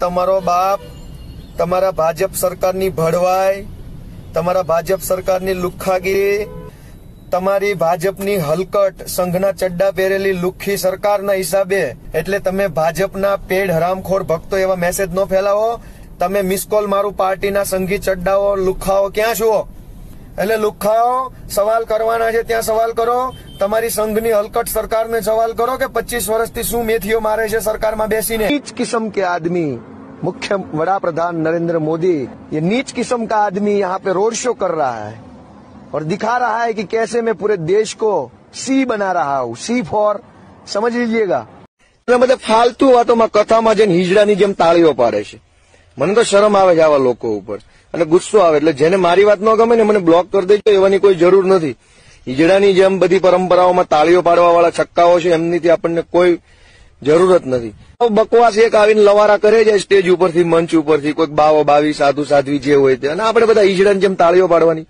તમારો બાપ, તમારા ભાજપ સરકારની ભડવાઈ તમારા ભાજપ સરકારની લુખ્ખાગીરી તમારી ભાજપની હલકટ, સંઘના ચડ્ડા પહેરેલી લુખ્ખી સરકારના હિસાબે, એટલે તમે ભાજપના પેડ હરામખોર ભક્તો એવા મેસેજ ન ફેલાવો. તમે મિસ કોલ મારું પાર્ટીના સંઘી ચડ્ડાઓ, લુખાઓ ક્યાં છો? એટલે લુખ્ખાઓ સવાલ કરવાના છે, ત્યાં સવાલ કરો. તમારી સંઘની હલકટ સરકારને સવાલ કરો કે પચીસ વર્ષથી શું મેથીઓ મારે છે સરકારમાં બેસીને નીચ કિસ્મ કે આદમી मुख्य बड़ा प्रधान नरेंद्र मोदी ये नीच किस्म का आदमी यहाँ पे रोड शो कर रहा है और दिखा रहा है कि कैसे मैं पूरे देश को सी बना रहा हूँ सी फॉर समझ लीजिएगा તમે બધા ફાલતુ વાતોમાં કથામાં જઈને હિજડાની જેમ તાળીઓ પાડે છે મને તો શરમ આવે છે આવા લોકો ઉપર અને ગુસ્સો આવે એટલે જેને મારી વાત ન ગમે ને મને બ્લોક કરી દેજો એવાની કોઈ જરૂર નથી હિજડાની જેમ બધી પરંપરાઓમાં તાળીઓ પાડવા વાળા છક્કાઓ છે, એમનીથી આપણને કોઈ જરૂરત નથી. બકવાસ એક આવીને લવારા કરે છે સ્ટેજ ઉપરથી, મંચ ઉપરથી, કોઈક બાવો, બાવી, સાધુ, સાધ્વી જે હોય તે. અને આપણે બધા ઈજડાની જેમ તાળીઓ પાડવાની.